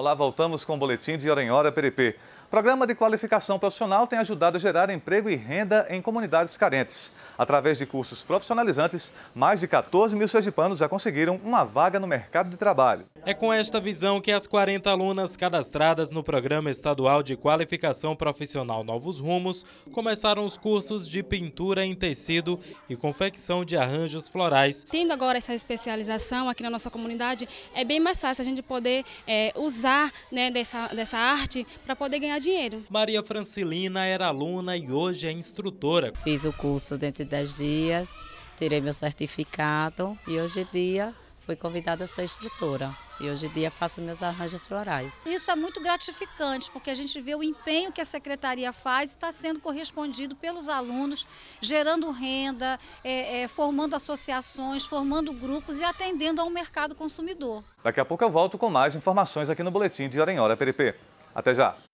Olá, voltamos com o boletim de Hora em Hora PDP. O programa de qualificação profissional tem ajudado a gerar emprego e renda em comunidades carentes. Através de cursos profissionalizantes, mais de 14 mil sergipanos já conseguiram uma vaga no mercado de trabalho. É com esta visão que as 40 alunas cadastradas no Programa Estadual de Qualificação Profissional Novos Rumos começaram os cursos de pintura em tecido e confecção de arranjos florais. Tendo agora essa especialização aqui na nossa comunidade, é bem mais fácil a gente poder é, usar né, dessa, dessa arte para poder ganhar dinheiro. Maria Francilina era aluna e hoje é instrutora. Fiz o curso dentro de 10 dias, tirei meu certificado e hoje em dia fui convidada a ser instrutora. E hoje em dia faço meus arranjos florais. Isso é muito gratificante, porque a gente vê o empenho que a secretaria faz e está sendo correspondido pelos alunos, gerando renda, é, é, formando associações, formando grupos e atendendo ao mercado consumidor. Daqui a pouco eu volto com mais informações aqui no Boletim de Hora em Hora PDP. Até já!